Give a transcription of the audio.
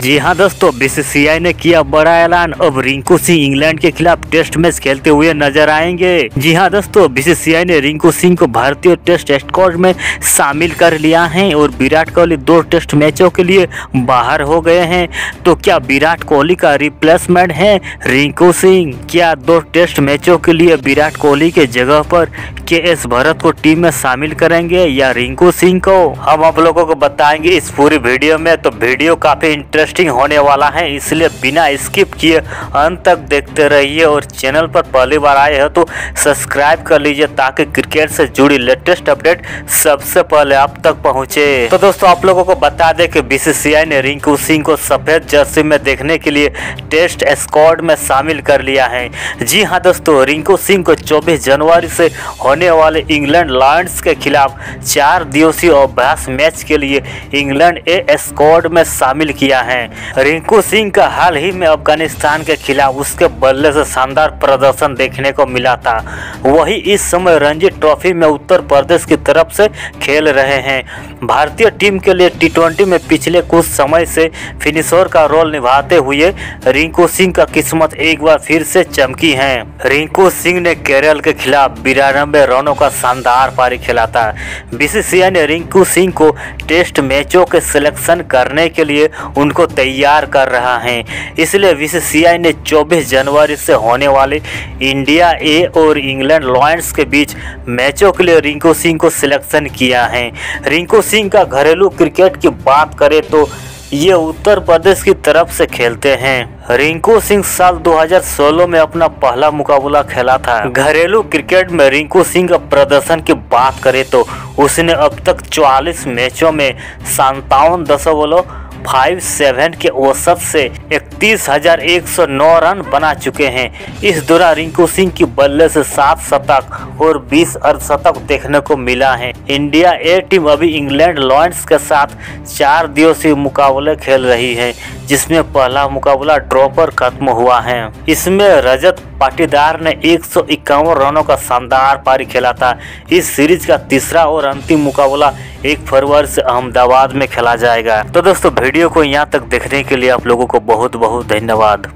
जी हाँ दोस्तों, बीसीसीआई ने किया बड़ा ऐलान। अब रिंकू सिंह इंग्लैंड के खिलाफ टेस्ट मैच खेलते हुए नज़र आएँगे। जी हाँ दोस्तों, बीसीसीआई ने रिंकू सिंह को भारतीय टेस्ट स्क्वाड में शामिल कर लिया है और विराट कोहली दो टेस्ट मैचों के लिए बाहर हो गए हैं। तो क्या विराट कोहली का रिप्लेसमेंट है रिंकू सिंह? क्या दो टेस्ट मैचों के लिए विराट कोहली के जगह पर के एस भरत को टीम में शामिल करेंगे या रिंकू सिंह को? हम आप लोगों को बताएँगे इस पूरी वीडियो में। तो वीडियो काफ़ी इंटरेस्टिंग होने वाला है, इसलिए बिना स्किप किए अंत तक देखते रहिए और चैनल पर पहली बार आए हो तो सब्सक्राइब कर लीजिए ताकि क्रिकेट से जुड़ी लेटेस्ट अपडेट सबसे पहले आप तक पहुँचे। तो दोस्तों, आप लोगों को बता दें कि बीसीसीआई ने रिंकू सिंह को सफ़ेद जर्सी में देखने के लिए टेस्ट स्क्वाड में शामिल कर लिया है। जी हाँ दोस्तों, रिंकू सिंह को 24 जनवरी से होने वाले इंग्लैंड लॉयंस के खिलाफ चार दिवसीय अभ्यास मैच के लिए इंग्लैंड ए स्क्वाड में शामिल किया है। रिंकू सिंह का हाल ही में अफ़गानिस्तान के खिलाफ उसके बल्ले से शानदार प्रदर्शन देखने को मिला था। वही इस समय रणजी ट्रॉफी में उत्तर प्रदेश की तरफ़ से खेल रहे हैं। भारतीय टीम के लिए टी में पिछले कुछ समय से फिनिशर का रोल निभाते हुए रिंकू सिंह का किस्मत एक बार फिर से चमकी है। रिंकू सिंह ने केरल के खिलाफ बिरानबे रनों का शानदार पारी खेला था। बीसीसीआई ने रिंकू सिंह को टेस्ट मैचों के सिलेक्शन करने के लिए उनको तैयार कर रहा है। इसलिए बीसीसीआई ने 24 जनवरी से होने वाले इंडिया ए और इंग्लैंड लॉयंस के बीच मैचों के लिए रिंकू सिंह को सिलेक्शन किया है। रिंकू सिंह का घरेलू क्रिकेट की बात करें तो ये उत्तर प्रदेश की तरफ़ से खेलते हैं। रिंकू सिंह साल 2016 में अपना पहला मुकाबला खेला था। घरेलू क्रिकेट में रिंकू सिंह का प्रदर्शन की बात करें तो उसने अब तक 44 मैचों में संतावन दशमलव फाइव सेवन के औसत से इकतीस हज़ार एक सौ नौ रन बना चुके हैं। इस दौरान रिंकू सिंह की बल्ले से सात शतक और बीस अर्धशतक देखने को मिला है। इंडिया ए टीम अभी इंग्लैंड लॉयंस के साथ चार दिवसीय मुकाबले खेल रही है। जिसमें पहला मुकाबला ड्रॉ पर खत्म हुआ है। इसमें रजत पाटीदार ने एक सौ इक्यावन रनों का शानदार पारी खेला था। इस सीरीज़ का तीसरा और अंतिम मुकाबला एक फरवरी से अहमदाबाद में खेला जाएगा। तो दोस्तों, वीडियो को यहाँ तक देखने के लिए आप लोगों को बहुत बहुत धन्यवाद।